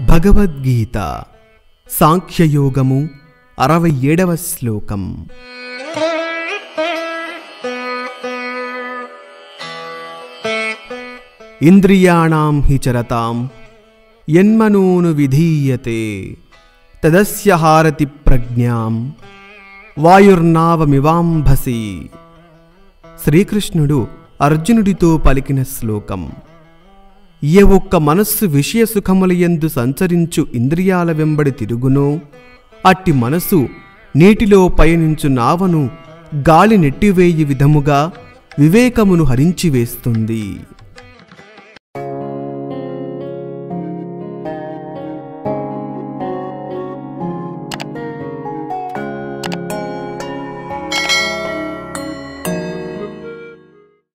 భగవద్గీత సాంఖ్యయోగము అరవై ఏడవ శ్లోకం. ఇంద్రియాణం హి చరతాం యన్మనూను విధీయతే తదస్య హారతి ప్రజ్ఞాం వాయుర్నావమివాంభసి. శ్రీకృష్ణుడు అర్జునుడితో పలికిన శ్లోకం. ఏ ఒక్క మనస్సు విషయ సుఖములయందు సంచరించు ఇంద్రియాల వెంబడి తిరుగునో. అట్టి మనసు నీటిలో పయనించు నావను గాలి నెట్టివేయి విధముగా వివేకమును హరించివేస్తుంది